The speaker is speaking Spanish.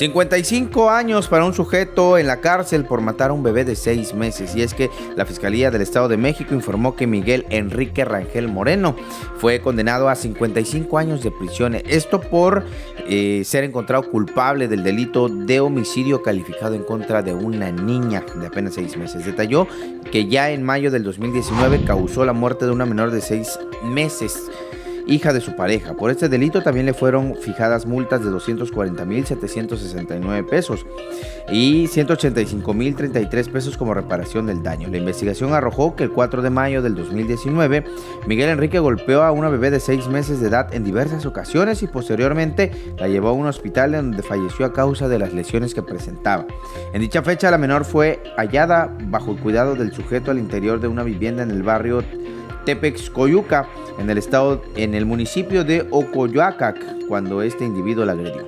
55 años para un sujeto en la cárcel por matar a un bebé de 6 meses. Y es que la Fiscalía del Estado de México informó que Miguel Enrique Rangel Moreno fue condenado a 55 años de prisión. Esto por eh, ser encontrado culpable del delito de homicidio calificado en contra de una niña de apenas 6 meses. Detalló que ya en mayo del 2019 causó la muerte de una menor de 6 meses hija de su pareja. Por este delito también le fueron fijadas multas de 240.769 pesos y 185.033 pesos como reparación del daño. La investigación arrojó que el 4 de mayo del 2019, Miguel Enrique golpeó a una bebé de 6 meses de edad en diversas ocasiones y posteriormente la llevó a un hospital donde falleció a causa de las lesiones que presentaba. En dicha fecha, la menor fue hallada bajo el cuidado del sujeto al interior de una vivienda en el barrio Tepex Coyuca, en el estado, en el municipio de Ocoyoacac, cuando este individuo la agredió.